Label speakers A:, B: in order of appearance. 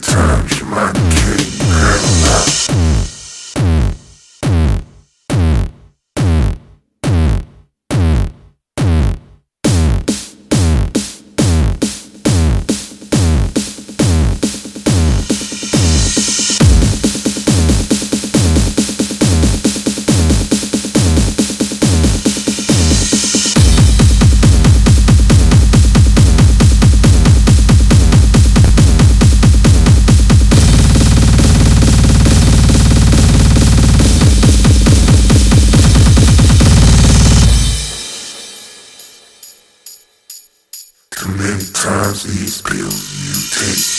A: Turn. times these pills you take.